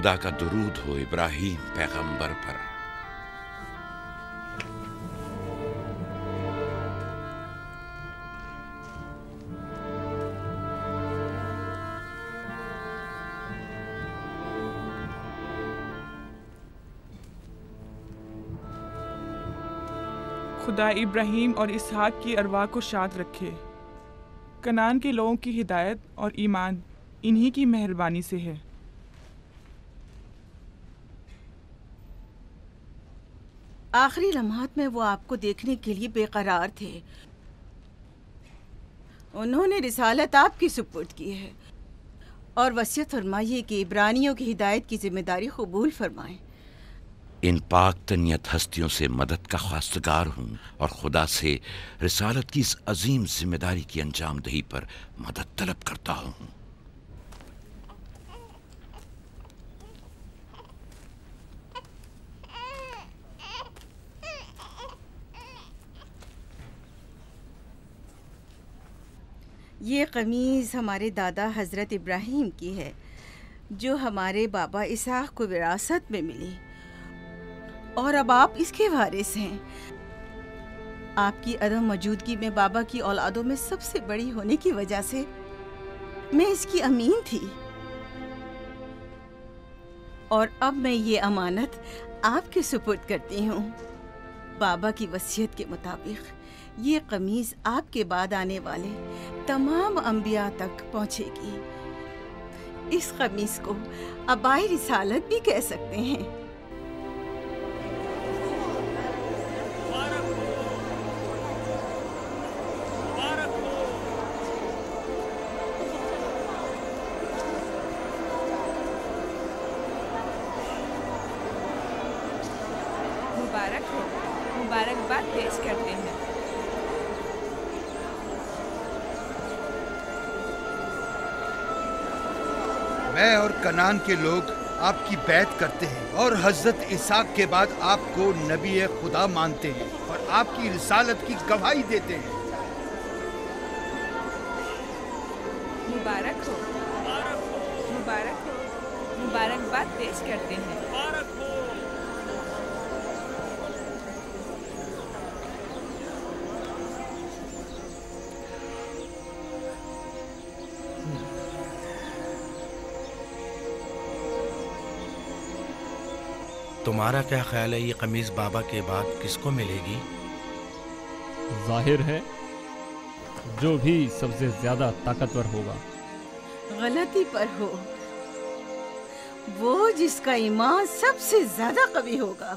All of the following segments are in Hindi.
खुदा का दुरूद हो इब्राहिम पैगंबर पर। खुदा इब्राहिम और इसहाक की अरवाह को शाद रखे। कनान के लोगों की हिदायत और ईमान इन्हीं की मेहरबानी से है। आखिरी लम्हात में वो आपको देखने के लिए बेकरार थे। उन्होंने रिसालत आपकी सुपुर्द की है। और वसीयत फरमाइए कि इब्रानियों की हिदायत की ज़िम्मेदारी कबूल फरमाएँ। इन पाक तनियत हस्तियों से मदद का खास्तगार हूँ और खुदा से रिसालत की इस अजीम ज़िम्मेदारी की अंजाम दही पर मदद तलब करता हूँ। ये कमीज़ हमारे दादा हज़रत इब्राहिम की है, जो हमारे बाबा इसाक को विरासत में मिली। और अब आप इसके वारिस हैं। आपकी अदम मौजूदगी में बाबा की औलादों में सबसे बड़ी होने की वजह से मैं इसकी अमीन थी। और अब मैं ये अमानत आपके सुपुर्द करती हूँ, बाबा की वसीयत के मुताबिक। ये कमीज आपके बाद आने वाले तमाम अम्बिया तक पहुँचेगी। इस कमीज को अबाई रिसालत भी कह सकते हैं। कनान के लोग आपकी बैत करते हैं और हज़रत इसाक के बाद आपको नबी खुदा मानते हैं और आपकी रिसालत की गवाही देते हैं। मुबारक हो। मुबारक हो। मुबारकबाद पेश करते हैं। तुम्हारा क्या ख्याल है ये कमीज बाबा के बाद किसको मिलेगी? ज़ाहिर है जो भी सबसे ज़्यादा ताकतवर होगा। गलती पर हो। वो जिसका ईमान सबसे ज़्यादा कवि होगा।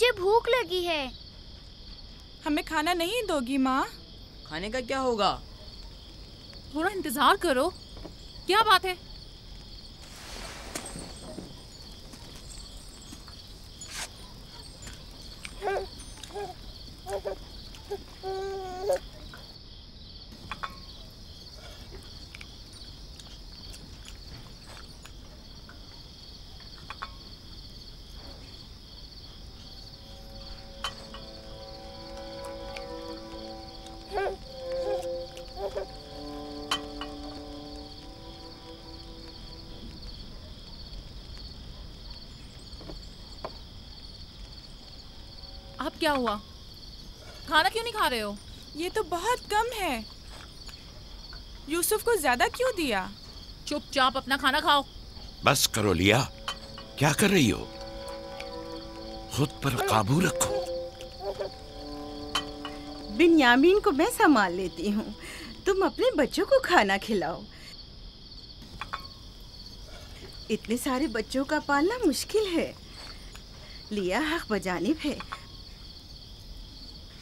मुझे भूख लगी है। हमें खाना नहीं दोगी माँ। खाने का क्या होगा? थोड़ा इंतज़ार करो। क्या बात है? क्या हुआ? खाना क्यों नहीं खा रहे हो? ये तो बहुत कम है। यूसुफ को ज़्यादा क्यों दिया? चुपचाप अपना खाना खाओ। बस करो लिया। क्या कर रही हो? खुद पर काबू रखो। बिन्यामीन को मैं संभाल लेती हूँ। तुम अपने बच्चों को खाना खिलाओ। इतने सारे बच्चों का पालना मुश्किल है। लिया हक बजानिब है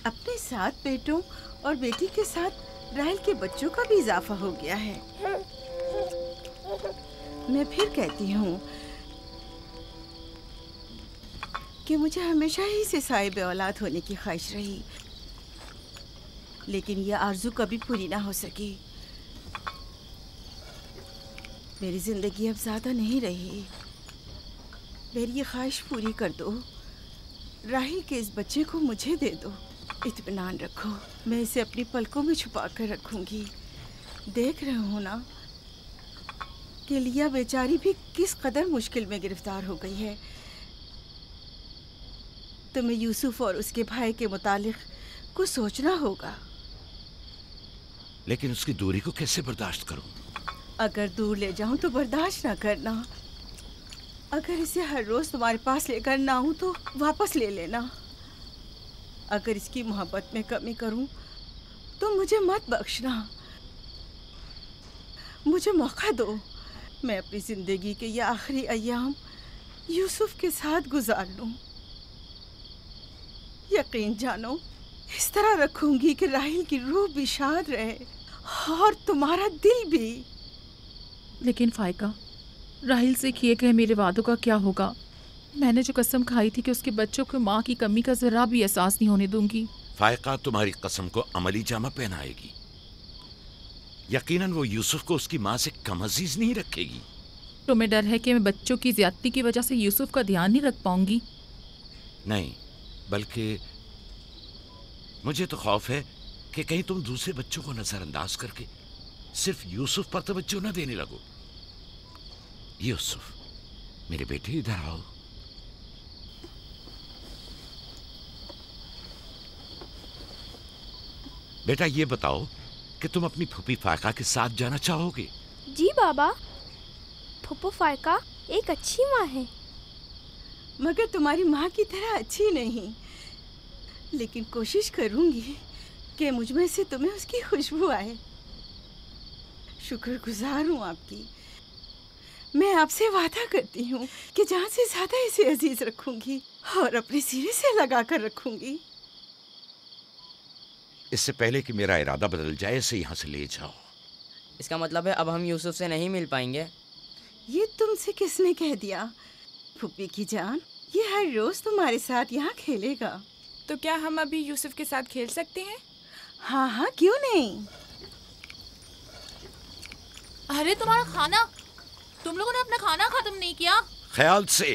अपने सात बेटों और बेटी के साथ राहल के बच्चों का भी इजाफा हो गया है। मैं फिर कहती हूँ कि मुझे हमेशा ही से साहिब औलाद होने की ख्वाहिश रही, लेकिन यह आरज़ू कभी पूरी ना हो सकी। मेरी ज़िंदगी अब ज़्यादा नहीं रही। मेरी ये ख्वाहिश पूरी कर दो। राही के इस बच्चे को मुझे दे दो। इत्मीनान रखो। मैं इसे अपनी पलकों में छुपा कर रखूँगी। देख रहे हो ना? कि लिया बेचारी भी किस कदर मुश्किल में गिरफ़्तार हो गई है। तुम्हें यूसुफ और उसके भाई के मुतालिक कुछ सोचना होगा। लेकिन उसकी दूरी को कैसे बर्दाश्त करूँ? अगर दूर ले जाऊँ तो बर्दाश्त ना करना। अगर इसे हर रोज तुम्हारे पास लेकर ना आऊँ तो वापस ले लेना। अगर इसकी मोहब्बत में कमी करूँ तो मुझे मत बख्शना। मुझे मौका दो। मैं अपनी ज़िंदगी के ये आखिरी अयाम यूसुफ के साथ गुजार लूँ। यकीन जानो, इस तरह रखूँगी कि राहिल की रूह भी शाद रहे और तुम्हारा दिल भी। लेकिन फायका, राहिल से किए गए मेरे वादों का क्या होगा? मैंने जो कसम खाई थी कि उसके बच्चों को माँ की कमी का जरा भी एहसास नहीं होने दूँगी। फायका तुम्हारी कसम को अमली जामा पहनाएगी। यकीनन वो यूसुफ को उसकी माँ से कम अज़ीज़ नहीं रखेगी। तुम्हें डर है कि मैं बच्चों की ज्यादती की वजह से यूसुफ का ध्यान नहीं रख पाऊँगी। नहीं बल्कि मुझे तो खौफ है कि कहीं तुम दूसरे बच्चों को नजरअंदाज करके सिर्फ़ यूसुफ पर तवज्जो न देने लगो। यूसुफ मेरे बेटे इधर आओ। बेटा ये बताओ कि तुम अपनी फूफी फायका के साथ जाना चाहोगे? जी बाबा फुप्पो फायका एक अच्छी माँ है। मगर तुम्हारी माँ की तरह अच्छी नहीं। लेकिन कोशिश करूँगी कि मुझमें से तुम्हें उसकी खुशबू आए। शुक्रगुजार हूँ आपकी। मैं आपसे वादा करती हूँ कि जहाँ से ज़्यादा इसे अज़ीज़ रखूँगी और अपने सिरे से लगा कर रखूँगी इससे पहले कि मेरा इरादा बदल जाए इसे यहाँ से ले जाओ। इसका मतलब है अब हम यूसुफ से नहीं मिल पाएँगे। ये तुमसे किसने कह दिया? फुप्पी की जान ये हर रोज तुम्हारे साथ यहाँ खेलेगा। तो क्या हम अभी यूसुफ के साथ खेल सकते हैं? हाँ हाँ क्यों नहीं? अरे तुम्हारा खाना? तुम लोगों ने अपना खाना खत्म नहीं किया? ख्याल से।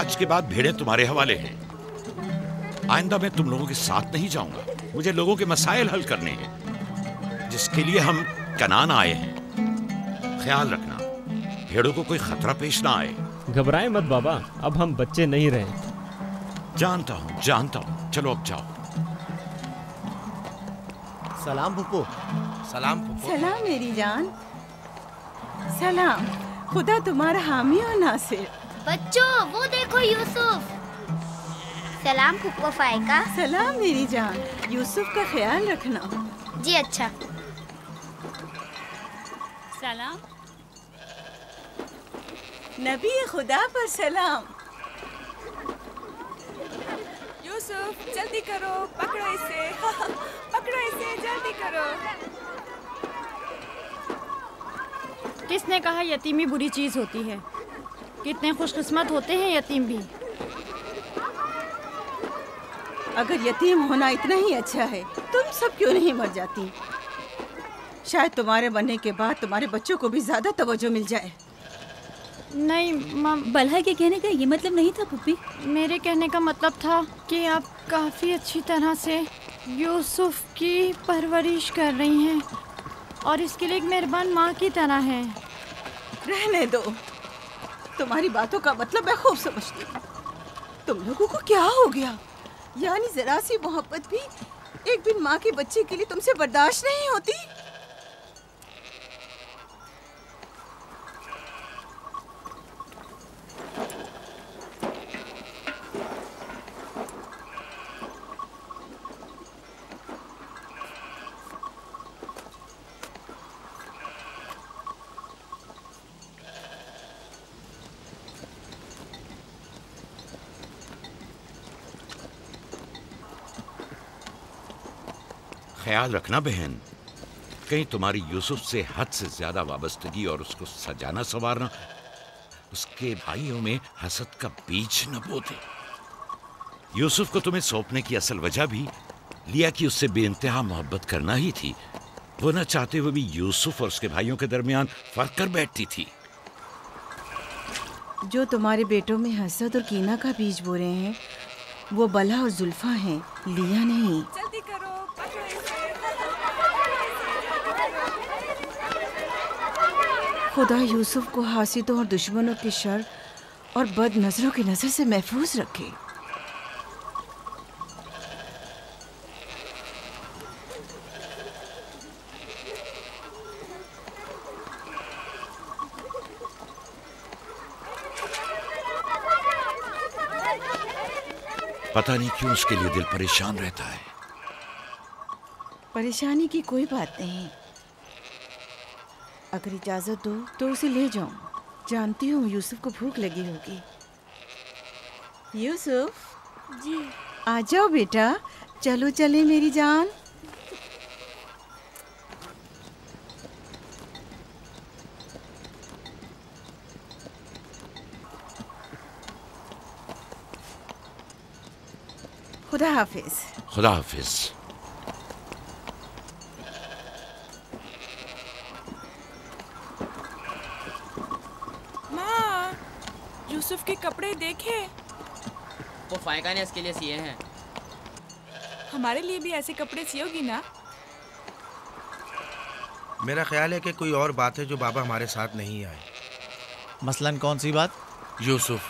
आज के बाद भेड़े तुम्हारे हवाले हैं। आइंदा मैं तुम लोगों के साथ नहीं जाऊँगा। मुझे लोगों के मसाइल हल करने हैं जिसके लिए हम कनान आए हैं। ख्याल रखना भेड़ों को कोई खतरा पेश ना आए। घबराए मत बाबा अब हम बच्चे नहीं रहे। जानता हूँ जानता हूँ। चलो अब जाओ। सलाम फुप्पो सलाम सलाम मेरी जान। सलाम खुदा तुम्हारा हामी और नासिर। बच्चों वो देखो यूसुफ। सलाम फुप्पो फायका सलाम मेरी जान यूसुफ का ख्याल रखना। जी अच्छा। सलाम। नबी खुदा पर सलाम। यूसुफ जल्दी करो पकड़ो इसे। पकड़ो इसे जल्दी करो। किसने कहा यतीमी बुरी चीज़ होती है? कितने खुशकिस्मत होते हैं यतीम भी। अगर यतीम होना इतना ही अच्छा है तुम सब क्यों नहीं मर जाती? शायद तुम्हारे बनने के बाद तुम्हारे बच्चों को भी ज़्यादा तवज्जो मिल जाए। नहीं मम। बल्हा के कहने का ये मतलब नहीं था पुप्पी? मेरे कहने का मतलब था कि आप काफ़ी अच्छी तरह से यूसुफ की परवरिश कर रही हैं और इसके लिए एक मेहरबान माँ की तरह हैं। रहने दो। तुम्हारी बातों का मतलब मैं खूब समझती हूँ। तुम लोगों को क्या हो गया? यानी जरा सी मोहब्बत भी एक दिन माँ के बच्चे के लिए तुमसे बर्दाश्त नहीं होती? ख्याल रखना बहन। कहीं तुम्हारी यूसुफ से हद से ज़्यादा वाबस्तगी और उसको सजाना संवारना, उसके भाइयों में हसद का बीज न बो दे यूसुफ को तुम्हें सौंपने की असल वजह भी लिया कि उससे बेइंतहा मोहब्बत करना ही थी। वो न चाहते हुए भी यूसुफ और उसके भाइयों के दरमियान फ़र्क कर बैठती थी। जो तुम्हारे बेटों में हसद और कीना का बीज बो रहे हैं, वो बला और जुल्फा हैं, लिया नहीं जल्दी करो पकड़ो इसे खुदा यूसुफ को हासिदों और दुश्मनों के शर और बद नज़रों की नज़र से महफूज रखे। पता नहीं क्यों उसके लिए दिल परेशान रहता है। परेशानी की कोई बात नहीं। अगर इजाज़त दो तो उसे ले जाऊँ। जानती हूँ यूसुफ को भूख लगी होगी। यूसुफ? जी। आ जाओ बेटा। चलो चले मेरी जान। खुदा हाफिज। खुदा हाफिज माँ यूसुफ के कपड़े देखे। वो फायका ने इसके लिए सिए हैं। हमारे लिए भी ऐसे कपड़े सियोगी ना? मेरा ख्याल है कि कोई और बात है जो बाबा हमारे साथ नहीं आए। मसलन कौन सी बात? यूसुफ।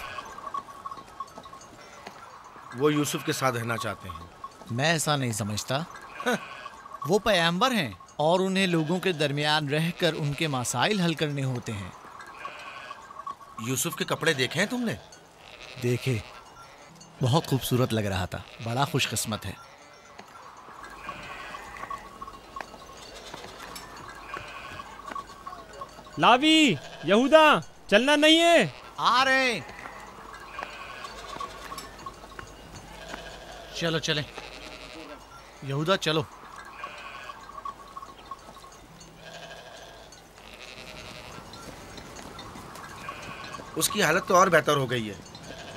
वो यूसुफ के साथ रहना चाहते हैं। मैं ऐसा नहीं समझता। वो पैम्बर हैं और उन्हें लोगों के दरमियान रहकर उनके मसाइल हल करने होते हैं। यूसुफ के कपड़े देखे हैं तुमने? देखे। बहुत खूबसूरत लग रहा था। बड़ा खुशकिस्मत है। लावी यहूदा चलना नहीं है। आ रहे हैं। चलो चले। यहूदा चलो। उसकी हालत तो और बेहतर हो गई है।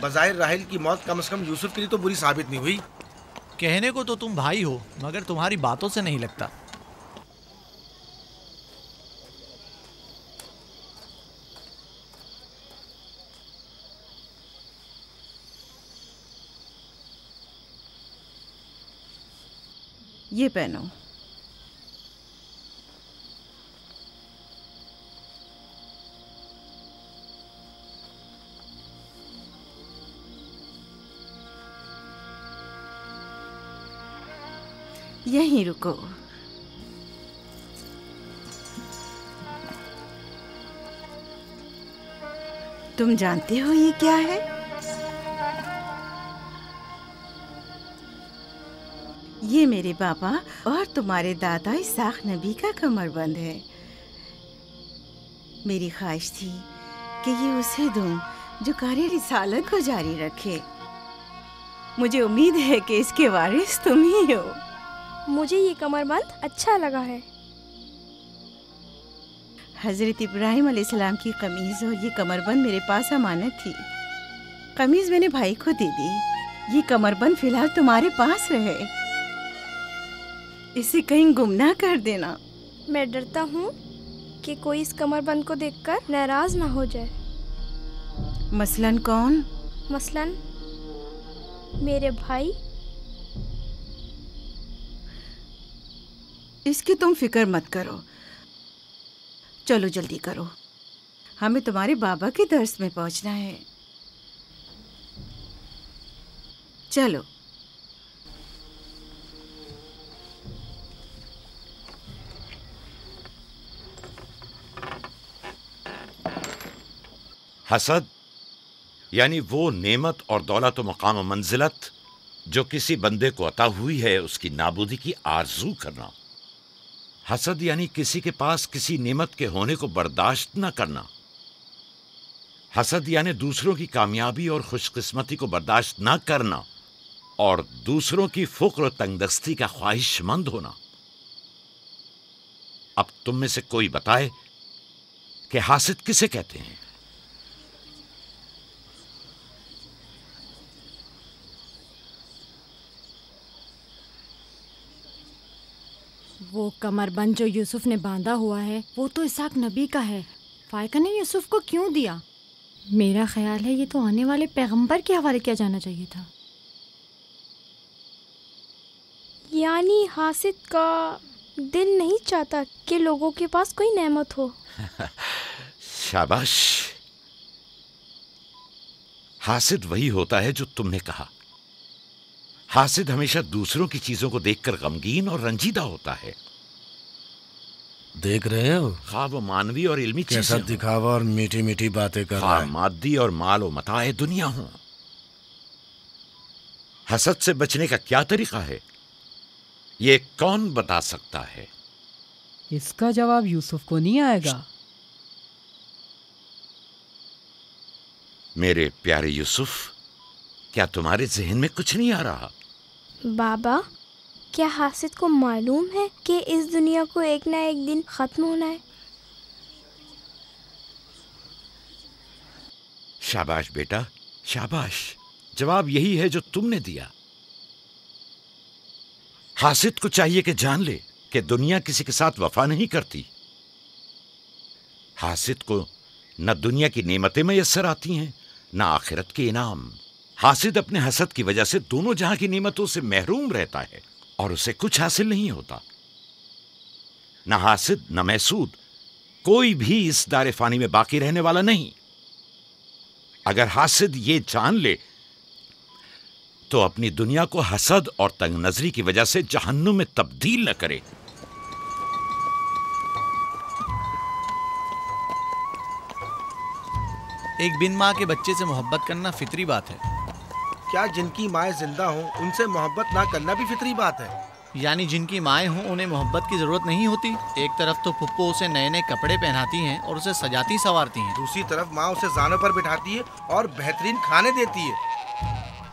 बज़ाहिर राहिल की मौत कम से कम यूसुफ के लिए तो बुरी साबित नहीं हुई। कहने को तो तुम भाई हो मगर तुम्हारी बातों से नहीं लगता। ये पहनो। यहीं रुको। तुम जानते हो ये क्या है? ये मेरे बाबा और तुम्हारे दादा इसाक नबी का कमरबंद है। मेरी ख्वाहिश थी कि ये उसे दूँ जो कार्य रिसालत को जारी रखे। मुझे उम्मीद है कि इसके वारिस तुम ही हो। मुझे ये कमरबंद अच्छा लगा है। हज़रत इब्राहिम अलैहिस्सलाम की कमीज और ये कमरबंद मेरे पास अमानत थी। कमीज मैंने भाई को दे दी। ये कमरबंद फ़िलहाल तुम्हारे पास रहे। इसे कहीं गुम ना कर देना। मैं डरता हूँ कि कोई इस कमरबंद को देखकर नाराज़ ना हो जाए। मसलन कौन? मसलन मेरे भाई इसकी तुम फ़िक्र मत करो। चलो जल्दी करो। हमें तुम्हारे बाबा के दर्स में पहुँचना है। चलो। हसद, यानी वो नेमत और दौलत व मकाम मंजिलत जो किसी बंदे को अता हुई है, उसकी नाबूदी की आरज़ू करना। हसद यानी किसी के पास किसी नेमत के होने को बर्दाश्त न करना। हसद यानी दूसरों की कामयाबी और खुशकिस्मती को बर्दाश्त न करना और दूसरों की फुक्र तंगदस्ती का ख्वाहिशमंद होना। अब तुम में से कोई बताए कि हासिद किसे कहते हैं? वो कमरबंद जो यूसुफ ने बांधा हुआ है वो तो इसाक नबी का है। फायका ने यूसुफ को क्यों दिया? मेरा ख्याल है ये तो आने वाले पैगंबर के हवाले किया जाना चाहिए था। यानी हासिद का दिल नहीं चाहता कि लोगों के पास कोई नेमत हो। शाबाश। हासिद वही होता है जो तुमने कहा। हासिद हमेशा दूसरों की चीज़ों को देखकर गमगीन और रंजीदा होता है। देख रहे हो? खा वो मानवी और इल्मी कैसा दिखावा और मीठी मीठी बातें कर रहा है मादी और माल व मताए दुनिया हो। हसद से बचने का क्या तरीका है? ये कौन बता सकता है? इसका जवाब यूसुफ को नहीं आएगा। मेरे प्यारे यूसुफ क्या तुम्हारे जहन में कुछ नहीं आ रहा? बाबा, क्या हासिद को मालूम है कि इस दुनिया को एक ना एक दिन खत्म होना है? शाबाश बेटा, शाबाश। जवाब यही है जो तुमने दिया। हासिद को चाहिए कि जान ले कि दुनिया किसी के साथ वफा नहीं करती। हासिद को न दुनिया की नेमतें मैसर आती हैं, न आखिरत के इनाम। हासिद अपने हसद की वजह से दोनों जहाँ की नेमतों से महरूम रहता है और उसे कुछ हासिल नहीं होता। न हासिद, न महसूद कोई भी इस दारे फानी में बाकी रहने वाला नहीं। अगर हासिद ये जान ले तो अपनी दुनिया को हसद और तंग नजरी की वजह से जहन्नुम में तब्दील न करे। एक बिन माँ के बच्चे से मोहब्बत करना फितरी बात है। क्या जिनकी माएँ ज़िंदा हों उनसे मोहब्बत ना करना भी फितरी बात है? यानी जिनकी माएँ हों उन्हें मोहब्बत की ज़रूरत नहीं होती। एक तरफ़ तो पुप्पो उसे नए नए कपड़े पहनाती हैं और उसे सजाती संवारती हैं। दूसरी तरफ़ माँ उसे जानों पर बिठाती है और बेहतरीन खाने देती है।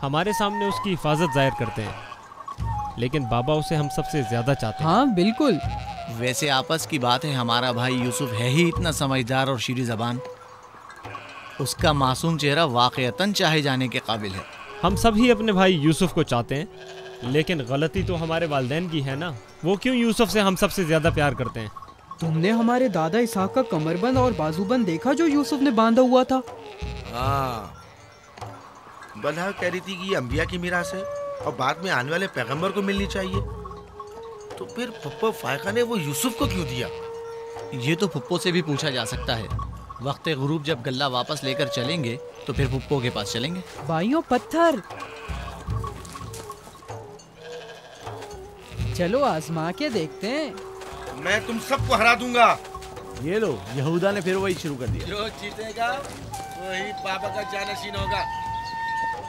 हमारे सामने उसकी हिफाजत ज़ाहिर करते हैं लेकिन बाबा उसे हम सबसे ज़्यादा चाहते हैं। हाँ बिल्कुल। वैसे आपस की बात है हमारा भाई यूसुफ है ही इतना समझदार और शीरी जबान। उसका मासूम चेहरा वाकयतन चाहे जाने के काबिल है। हम सभी अपने भाई यूसुफ को चाहते हैं लेकिन गलती तो हमारे वालदेन की है ना। वो क्यों यूसुफ से हम सबसे ज़्यादा प्यार करते हैं? तुमने हमारे दादा इसाक का कमरबंद और बाजूबंद देखा जो यूसुफ ने बांधा हुआ था? हाँ। बल्हा कह रही थी कि ये अंबिया की मीरास है और बाद में आने वाले पैगंबर को मिलनी चाहिए। तो फिर पप्पा फायका ने वो यूसुफ को क्यों दिया? ये तो पप्पो से भी पूछा जा सकता है। वक्त गुरूब जब गल्ला वापस लेकर चलेंगे तो फिर पुप्पो के पास चलेंगे। भाइयों पत्थर। चलो आजमा के देखते हैं। मैं तुम सबको हरा दूँगा। ये लो यहूदा ने फिर वही शुरू कर दिया। जो जीतेगा वही पापा का जानशीन होगा।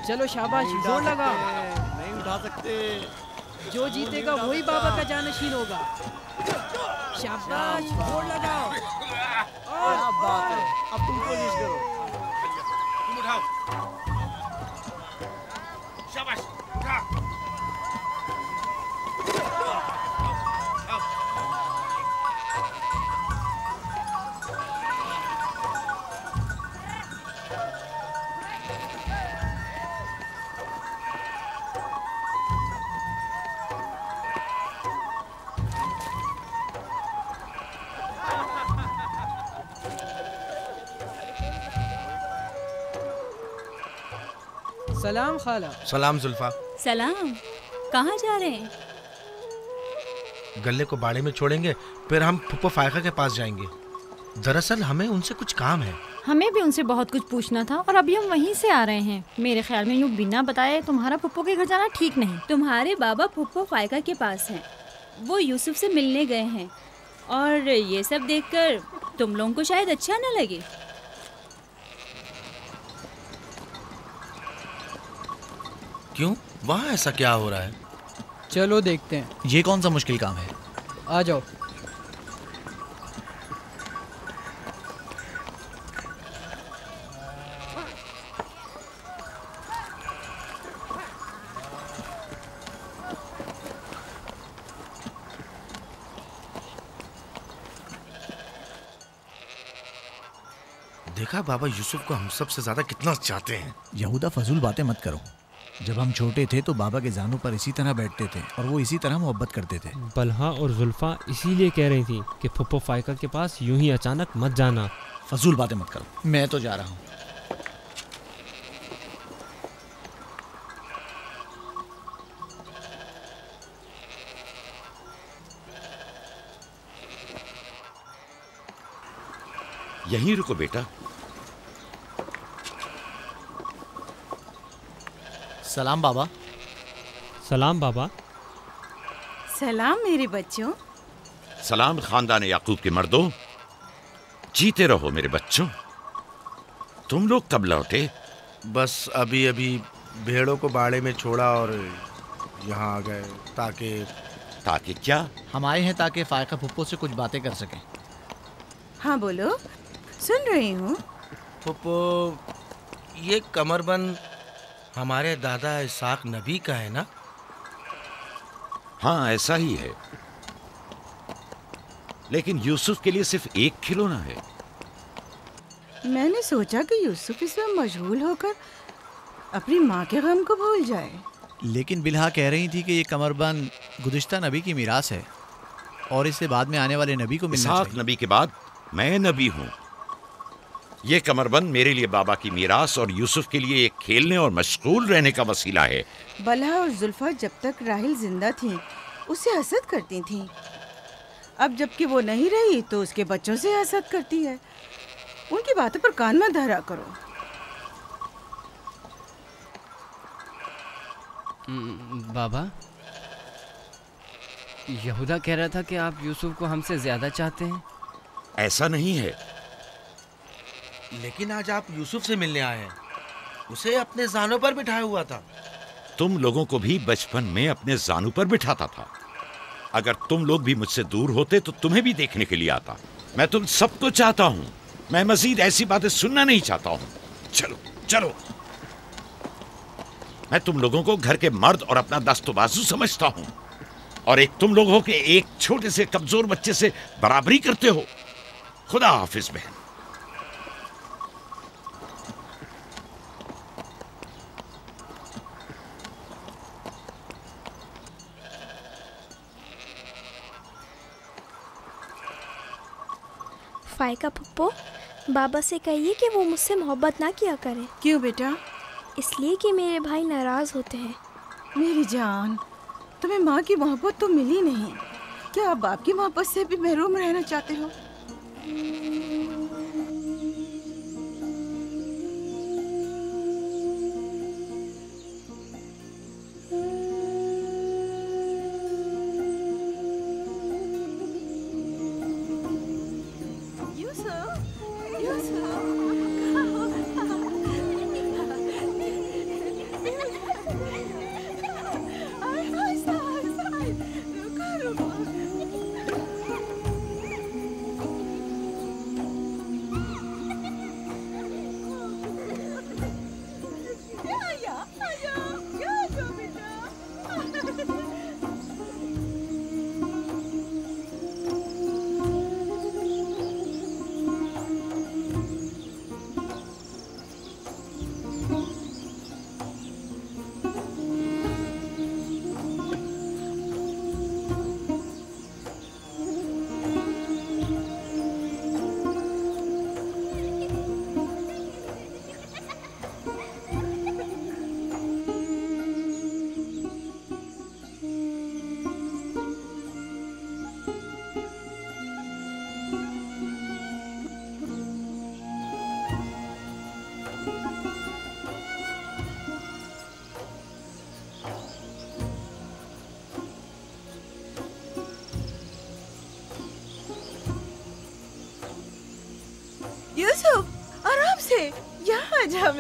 चलो शाबाश ज़ोर लगा। नहीं उठा सकते। जो जीतेगा वही बाबा का जानशीन होगा। शाबाश ज़ोर लगाओ। क्या बात है अब तुम कोशिश करो तुम उठाओ सलाम खाला। सलाम जुल्फा। सलाम। कहाँ जा रहे हैं? गले को बाड़े में छोड़ेंगे फिर हम फुप्पो फायका के पास जाएँगे। दरअसल हमें उनसे कुछ काम है। हमें भी उनसे बहुत कुछ पूछना था और अभी हम वहीं से आ रहे हैं। मेरे ख्याल में यूँ बिना बताए तुम्हारा पप्पो के घर जाना ठीक नहीं। तुम्हारे बाबा फुप्पो फायका के पास हैं। वो यूसुफ से मिलने गए हैं। और ये सब देखकर तुम लोगों को शायद अच्छा न लगे। क्यों? वहाँ ऐसा क्या हो रहा है? चलो देखते हैं। ये कौन सा मुश्किल काम है? आ जाओ। देखा बाबा यूसुफ को हम सबसे ज़्यादा कितना चाहते हैं। यहूदा फजूल बातें मत करो। जब हम छोटे थे तो बाबा के जानों पर इसी तरह बैठते थे और वो इसी तरह मोहब्बत करते थे। बलहा और जुल्फा इसीलिए कह रही थी कि फुप्पो फाइका के पास यूँ ही अचानक मत जाना। फजूल बातें मत करो। मैं तो जा रहा हूँ। यहीं रुको बेटा। सलाम बाबा। सलाम बाबा। सलाम मेरे बच्चों। सलाम खानदान याकूब के मर्दों। जीते रहो मेरे बच्चों। तुम लोग कब लौटे? बस अभी अभी भेड़ों को बाड़े में छोड़ा और यहाँ आ गए ताकि ताकि क्या? हम आए हैं ताकि फायका फुप्पो से कुछ बातें कर सकें। हाँ बोलो। सुन रही हूँ। पप्पो ये कमरबंद हमारे दादा इसाक नबी का है ना? हाँ ऐसा ही है। लेकिन यूसुफ के लिए सिर्फ़ एक खिलौना है। मैंने सोचा कि यूसुफ इसमें मशगूल होकर अपनी माँ के गम को भूल जाए। लेकिन बिल्हा कह रही थी कि ये कमरबंद गुदिश्ता नबी की मीरास है और इससे बाद में आने वाले नबी को मिलना चाहिए। नबी के बाद मैं नबी हूँ। ये कमरबंद मेरे लिए बाबा की मीरास और यूसुफ के लिए एक खेलने और मशगूल रहने का वसीला है। बलहा और जुल्फा जब तक राहिल ज़िंदा थी उससे हसद करती थी। अब जबकि वो नहीं रही तो उसके बच्चों से हसद करती है। उनकी बातों पर कान मत धरा करो। बाबा यहूदा कह रहा था कि आप यूसुफ को हमसे ज़्यादा चाहते हैं। ऐसा नहीं है। लेकिन आज आप यूसुफ से मिलने आए हैं। उसे अपने जानों पर बिठाया हुआ था। तुम लोगों को भी बचपन में अपने जानू पर बिठाता था। अगर तुम लोग भी मुझसे दूर होते तो तुम्हें भी देखने के लिए आता। मैं तुम सबको चाहता हूँ। मैं मजीद ऐसी बातें सुनना नहीं चाहता हूँ। चलो चलो। मैं तुम लोगों को घर के मर्द और अपना दस्तोबाजू समझता हूँ। और एक तुम लोग के एक छोटे से कमज़ोर बच्चे से बराबरी करते हो। खुदा हाफिज बहन। फायका पप्पो बाबा से कहिए कि वो मुझसे मोहब्बत ना किया करे। क्यों बेटा? इसलिए कि मेरे भाई नाराज़ होते हैं। मेरी जान तुम्हें माँ की मोहब्बत तो मिली नहीं। क्या आप बाप की मोहब्बत से भी महरूम रहना चाहते हो?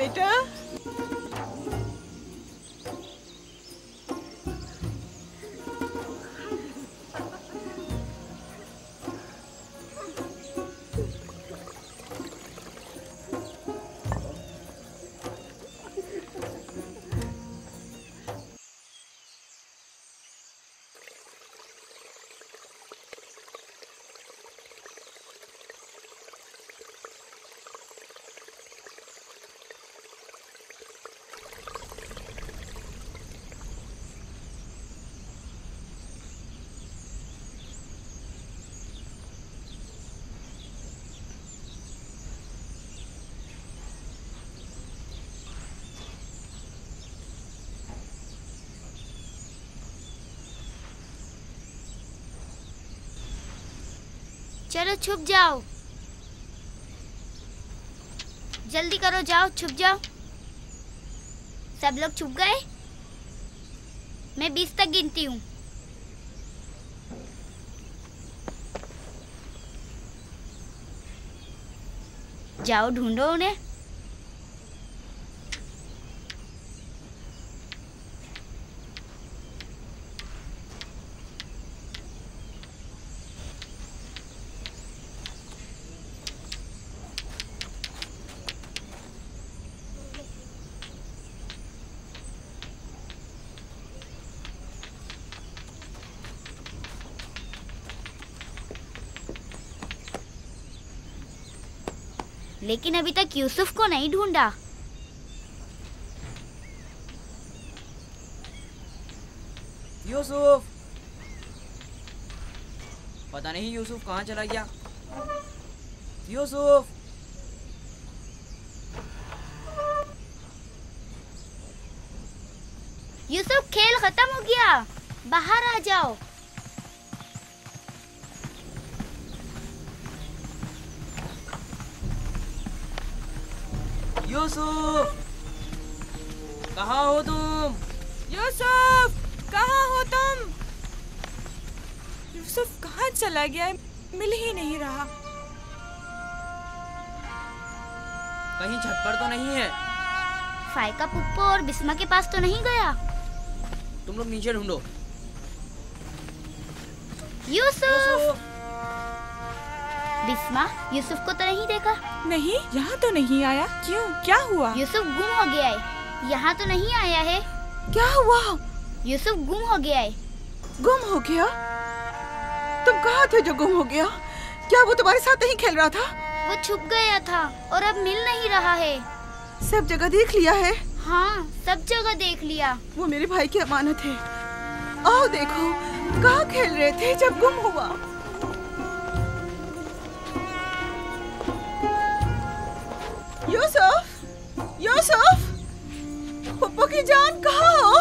यहाँ चलो छुप जाओ। जल्दी करो जाओ, छुप जाओ। सब लोग छुप गए? मैं बीस तक गिनती हूँ। जाओ, ढूंढो उन्हें। लेकिन अभी तक यूसुफ को नहीं ढूंढा। यूसुफ। पता नहीं यूसुफ कहाँ चला गया। यूसुफ। यूसुफ खेल खत्म हो गया। बाहर आ जाओ। यूसुफ। कहाँ हो तुम? यूसुफ कहाँ हो तुम? यूसुफ कहाँ चला गया? है मिल ही नहीं रहा। कहीं छत पर तो नहीं है। फायका पुप्पो और बिस्मा के पास तो नहीं गया। तुम लोग नीचे ढूंढो। यूसुफ, यूसुफ! बिस्मा यूसुफ को तो नहीं देखा? नहीं यहाँ तो नहीं आया। क्यों? क्या हुआ? यूसुफ गुम हो गया है। यहाँ तो नहीं आया है। क्या हुआ? यूसुफ गुम हो गया है। गुम हो गया? तुम कहाँ थे जो गुम हो गया? क्या वो तुम्हारे साथ नहीं खेल रहा था? वो छुप गया था और अब मिल नहीं रहा है। सब जगह देख लिया है? हाँ सब जगह देख लिया। वो मेरे भाई की अमानत है। आओ देखो कहाँ खेल रहे थे जब गुम हुआ? की जान कहाँ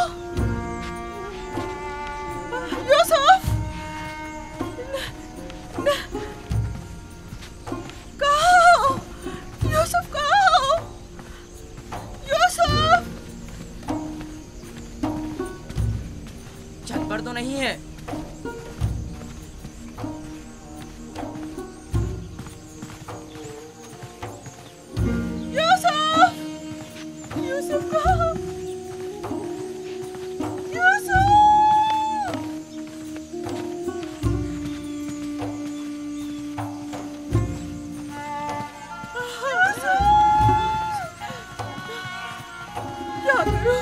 क्या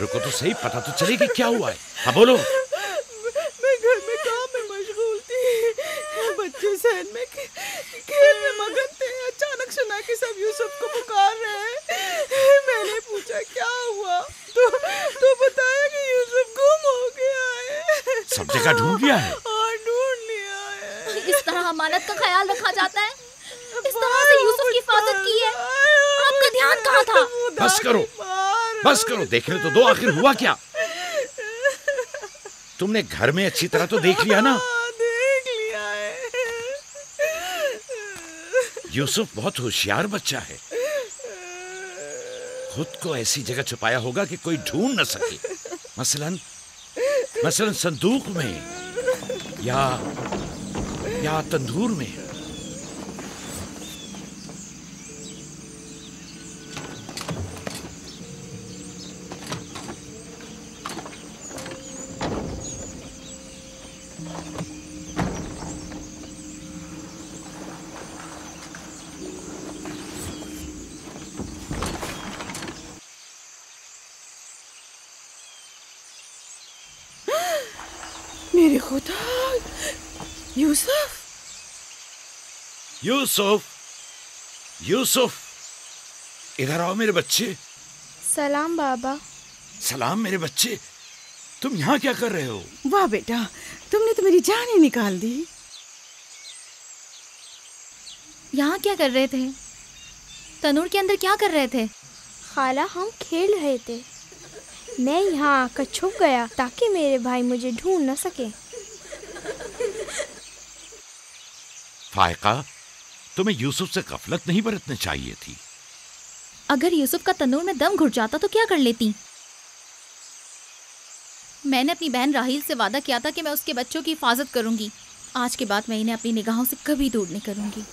रुको तो सही पता तो चले कि क्या हुआ है हाँ बोलो मैं घर में काम में मशगूल थी बच्चे सहन में खे- खेल में मगन थे अचानक सुना कि सब यूसुफ को पुकार रहे हैं मैंने पूछा क्या हुआ तो तो बताया कि यूसुफ गुम हो गया है सब जगह ढूंढ लिया है और ढूंढ लिया है इस तरह अमानत का ख्याल रखा जाता है इस तरह से यूसुफ की हिफाजत की है आपका ध्यान कहाँ था बस करो बस करो देखने तो दो आखिर हुआ क्या? तुमने घर में अच्छी तरह तो देख लिया ना? देख लिया है। यूसुफ बहुत होशियार बच्चा है। खुद को ऐसी जगह छुपाया होगा कि कोई ढूंढ न सके। मसलन मसलन संदूक में या या तंदूर में मेरे खुदा यूसुफ यूसुफ यूसुफ इधर आओ मेरे बच्चे। सलाम बाबा। सलाम मेरे बच्चे तुम यहाँ क्या कर रहे हो? वाह बेटा तुमने तो मेरी जान ही निकाल दी। यहाँ क्या कर रहे थे? तनूर के अंदर क्या कर रहे थे? खाला हम खेल रहे थे। मैं यहाँ आकर छुप गया ताकि मेरे भाई मुझे ढूंढ न सके। फायका तुम्हें यूसुफ से गफलत नहीं बरतनी चाहिए थी। अगर यूसुफ का तंदूर में दम घुट जाता तो क्या कर लेती? मैंने अपनी बहन राहील से वादा किया था कि मैं उसके बच्चों की हिफाजत करूँगी। आज के बाद मैं इन्हें अपनी निगाहों से कभी दूर नहीं करूँगी।